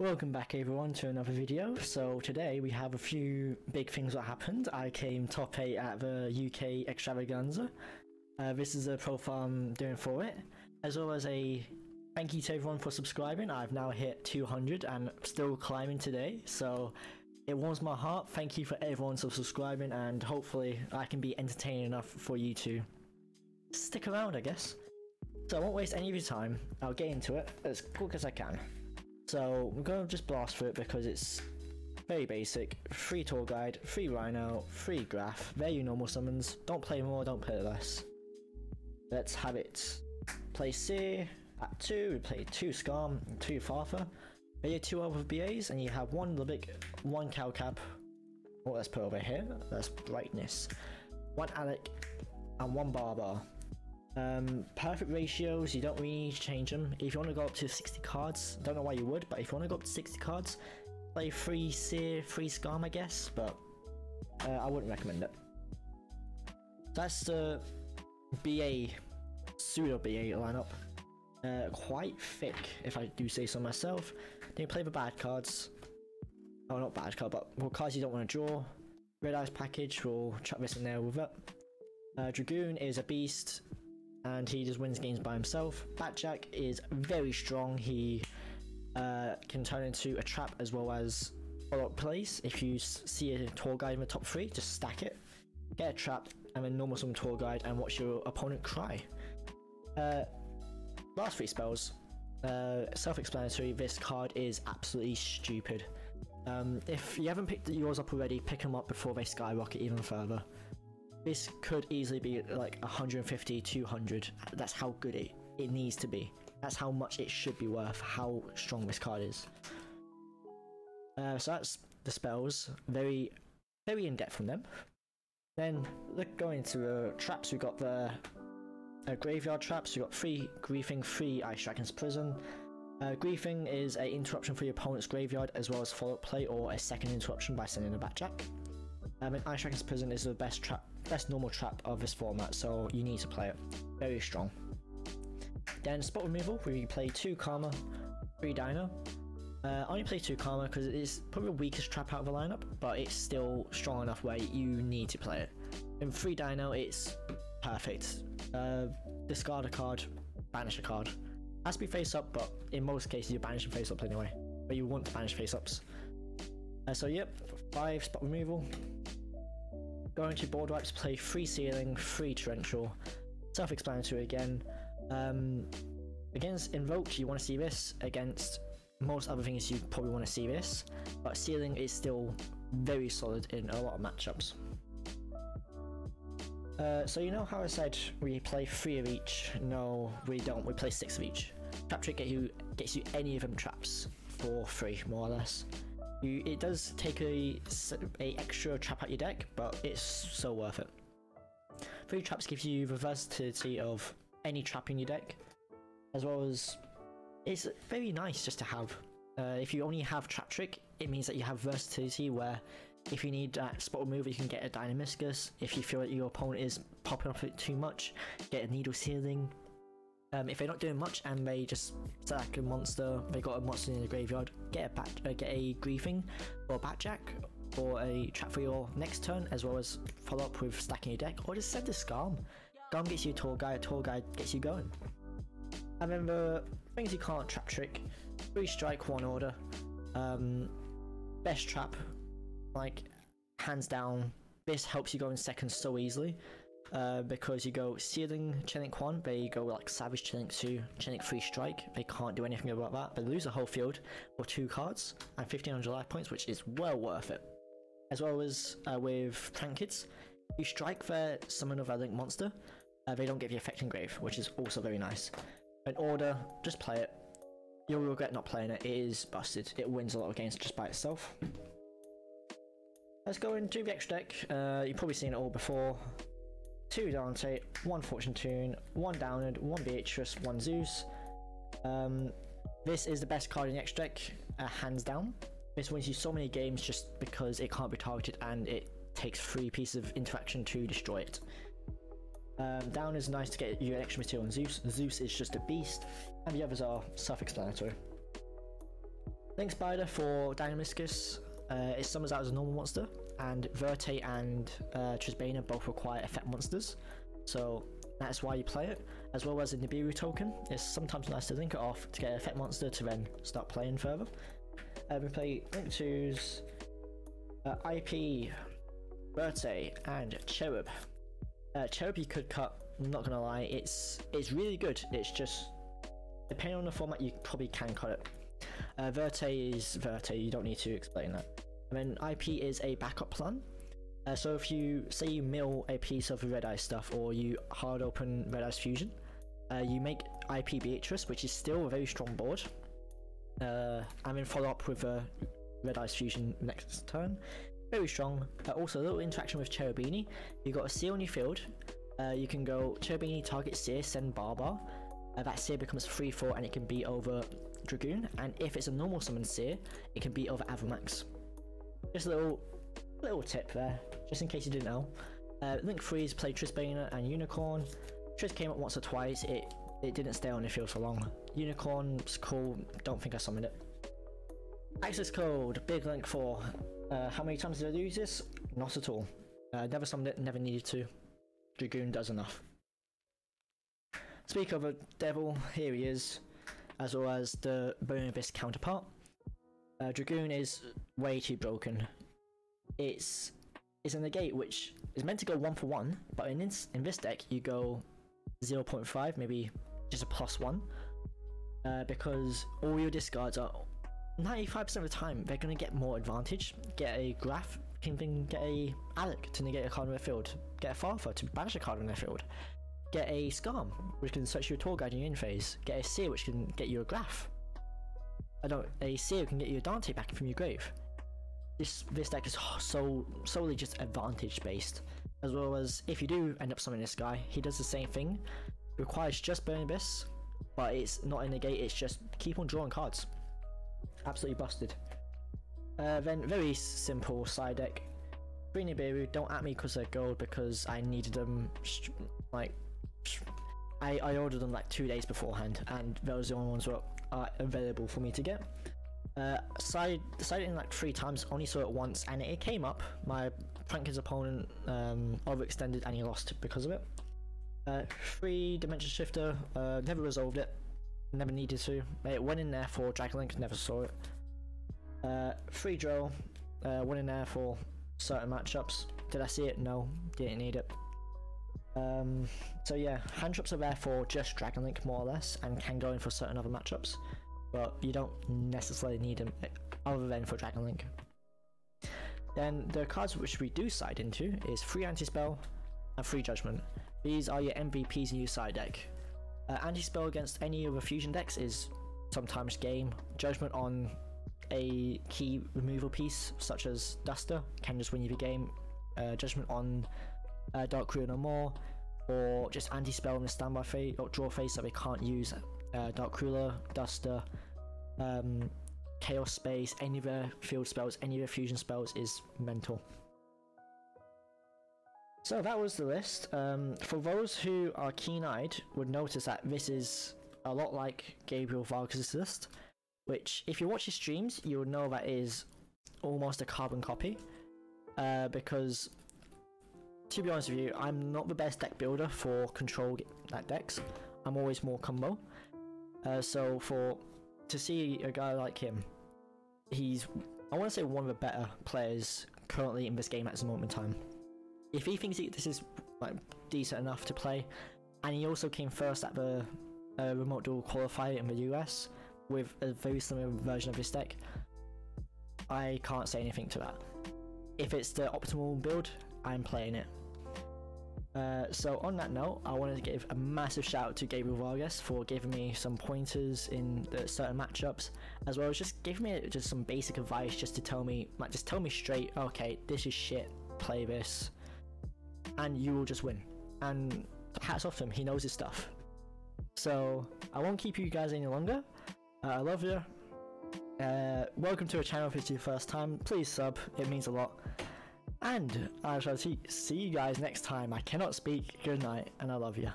Welcome back everyone to another video. So today we have a few big things that happened. I came top 8 at the UK extravaganza. Uh, this is a profile I'm doing for it. As well as a thank you to everyone for subscribing. I've now hit 200 and still climbing today. So it warms my heart. Thank you for everyone for subscribing and hopefully I can be entertaining enough for you to stick around I guess. So I won't waste any of your time. I'll get into it as quick as I can. So we're going to just blast through it because it's very basic. Free tour guide, free rhino, free Graff, very normal summons. Don't play more, don't play less. Let's have it. Play C at 2, we play 2 Scarm, 2 Farfa. There two other BAs and you have one Libic, one Calcab. Oh, let's put over here. That's brightness. One Alich and one Barbar. Um, perfect ratios, you don't really need to change them. If you want to go up to 60 cards, don't know why you would, but if you want to go up to 60 cards, play free Cir, free Scarm, I guess, but uh, I wouldn't recommend it. That's the BA, pseudo BA lineup. Uh, quite thick, if I do say so myself. Then you play the bad cards. Oh, not bad card, but well, cards you don't want to draw. Red Eyes package, we'll chuck this in there with it. Uh, Dragoon is a beast, and he just wins games by himself. Batjack is very strong. He uh, can turn into a trap as well as follow-up plays. If you see a tour guide in the top three, just stack it, get a trap, and then normal summon tour guide and watch your opponent cry. Uh, last three spells. Uh, self-explanatory, this card is absolutely stupid. Um, if you haven't picked yours up already, pick them up before they skyrocket even further. This could easily be like 150, 200. That's how good it, it needs to be. That's how much it should be worth, how strong this card is. Uh, so that's the spells. Very, very in-depth from them. Then, look, going into the traps, we got the uh, graveyard traps. We got free griefing, free ice dragon's prison. Uh, griefing is a interruption for your opponent's graveyard as well as follow-up play or a second interruption by sending a Batjack. Um, and Ice Dragon's Prison is the best trap, best normal trap of this format, so you need to play it. Very strong. Then spot removal, you play two Karma, three Dino. Uh, I only play two Karma because it is probably the weakest trap out of the lineup, but it's still strong enough where you need to play it. In three Dino, it's perfect. Uh, discard a card, banish a card. Has to be face up, but in most cases you banish face up anyway. But you want to banish face ups. Uh, so yep, five spot removal. Going to board wipes, play free ceiling, free torrential. Self-explanatory again. Um, against invoke, you want to see this. Against most other things, you probably want to see this. But ceiling is still very solid in a lot of matchups. Uh, so you know how I said we play three of each? No, we don't. We play six of each. Trap trick get you gets you any of them traps for free, more or less. You, it does take a, a extra trap out your deck, but it's so worth it. Three traps gives you the versatility of any trap in your deck, as well as it's very nice just to have. Uh, if you only have trap trick, it means that you have versatility where if you need that spot removal, you can get a Dinomischus. If you feel that your opponent is popping off it too much, get a Needle Ceiling. Um, if they're not doing much and they just sack a monster, they got a monster in the graveyard, get a bat, uh, get a griefing or a batjack or a trap for your next turn, as well as follow up with stacking your deck, or just send a Scarm. Scarm gets you a tour guide, tour guide gets you going. And then the things you can't trap trick, three strike, one order. Um, best trap, like hands down. This helps you go in second so easily. Uh, because you go Sealing Chilling 1, they go like Savage Chilling 2, Chilling 3 Strike, they can't do anything about that, They lose the whole field for 2 cards and 1500 life points, which is well worth it. As well as uh, with Prank-Kids, you strike their summon of a link monster, uh, they don't give you Effect Engrave, which is also very nice. An Order, just play it. You'll regret not playing it, it is busted, it wins a lot of games just by itself. Let's go into the extra deck, uh, you've probably seen it all before, two Dante, one Fortune Tune, one Downerd, one Beatrice, one Zeus. Um, this is the best card in the extra deck, uh, hands down. This wins you so many games just because it can't be targeted and it takes three pieces of interaction to destroy it. Um, down is nice to get you an extra material on Zeus. Zeus is just a beast, and the others are self-explanatory. Link Spider for Dinomischus, uh, it summons out as a normal monster, and Verte and uh, Trisbane both require effect monsters, so that's why you play it, as well as a Nibiru token. It's sometimes nice to link it off to get an effect monster to then start playing further. Uh, we play Link 2's uh, IP, Verte, and Cherub. Uh, Cherub you could cut, I'm not gonna lie, it's it's really good, it's just, depending on the format you probably can cut it. Uh, Verte is Verte, you don't need to explain that. And then IP is a backup plan. Uh, so if you say you mill a piece of Red Eye stuff or you hard open Red Eye's Fusion, uh, you make IP Beatrice, which is still a very strong board. Uh, and then follow up with a Red Eye's Fusion next turn. Very strong. Uh, also, a little interaction with Cherubini. You got a Cir on your field. Uh, you can go Cherubini target Cir, send Barbar. Uh, that Cir becomes 3-4 and it can be over Dragoon. And if it's a normal summon Cir, it can be over Avramax. Just a little little tip there, just in case you didn't know. Uh, Link Freeze played Trisbane and Unicorn. Tris came up once or twice, it, it didn't stay on the field for long. Unicorn's cool, don't think I summoned it. Access code, Big Link 4. Uh, how many times did I use this? Not at all. Uh, never summoned it, never needed to. Dragoon does enough. Speak of a devil, here he is, as well as the Burning Abyss counterpart. Uh, Dragoon is way too broken. It's it's a negate which is meant to go one for one, but in this, in this deck you go 0.5, maybe just a plus one, uh, because all your discards are 95% of the time they're going to get more advantage. Get a Graff, can then get a Alich to negate a card in their field, get a Farfa to banish a card in their field, get a Scarm which can search your tour guide in your in phase, get a Cir which can get you a Graff. I don't, a Cir can get you a Dante back from your grave this this deck is so solely just advantage based, as well as if you do end up summoning this guy, he does the same thing. requires just Burning Abyss, but it's not in the gate. It's just keep on drawing cards. Absolutely busted. Uh, then very simple side deck. Three Nibiru, don't at me because they're gold because I needed them like I, I ordered them like two days beforehand and those are the only ones that are available for me to get. Uh, side decided in like three times, only saw it once, and it came up. My pranked his opponent um, overextended, and he lost because of it. Uh, free dimension shifter, uh, never resolved it, never needed to. It went in there for Dragonlink, never saw it. Uh, free drill, uh, went in there for certain matchups. Did I see it? No, didn't need it. Um, so yeah, hand traps are there for just Dragonlink more or less, and can go in for certain other matchups but you don't necessarily need them other than for Dragon Link. Then the cards which we do side into is free anti-spell and free judgment. These are your MVPs in your side deck. Uh, anti-spell against any of the fusion decks is sometimes game. Judgment on a key removal piece such as Duster can just win you the game. Uh, judgment on uh, Dark Ruler no more, or just anti-spell in the standby phase or draw phase so we can't use uh, Dark Ruler, Duster, um, Chaos Space, any of the field spells, any of the fusion spells is mental. So that was the list. Um, for those who are keen-eyed would notice that this is a lot like Gabriel Vargas' list, which if you watch his streams, you'll know that is almost a carbon copy. Uh, because, to be honest with you, I'm not the best deck builder for control decks. I'm always more combo. Uh, so for to see a guy like him, he's I want to say one of the better players currently in this game at this moment in time. If he thinks he, this is like decent enough to play, and he also came first at the uh, remote duel qualifier in the US with a very similar version of his deck, I can't say anything to that. If it's the optimal build, I'm playing it. Uh, so on that note, I wanted to give a massive shout out to Gabriel Vargas for giving me some pointers in certain matchups, as well as just giving me just some basic advice, just to tell me, like, just tell me straight, okay, this is shit, play this, and you will just win. And hats off to him, he knows his stuff. So I won't keep you guys any longer. Uh, I love you. Uh, welcome to a channel if it's your first time. Please sub, it means a lot. And I shall see, you guys next time. I cannot speak. Good night, and I love you.